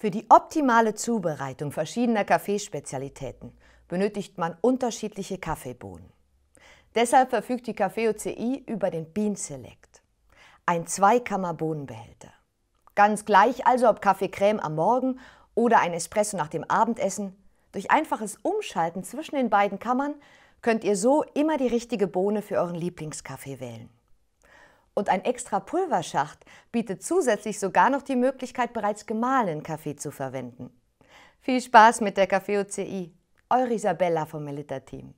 Für die optimale Zubereitung verschiedener Kaffeespezialitäten benötigt man unterschiedliche Kaffeebohnen. Deshalb verfügt die Café OCI über den Bean Select, ein Zweikammer-Bohnenbehälter. Ganz gleich also, ob Kaffeecreme am Morgen oder ein Espresso nach dem Abendessen, durch einfaches Umschalten zwischen den beiden Kammern könnt ihr so immer die richtige Bohne für euren Lieblingskaffee wählen. Und ein extra Pulverschacht bietet zusätzlich sogar noch die Möglichkeit, bereits gemahlenen Kaffee zu verwenden. Viel Spaß mit der Kaffee OCI. Eure Isabella vom Melita Team.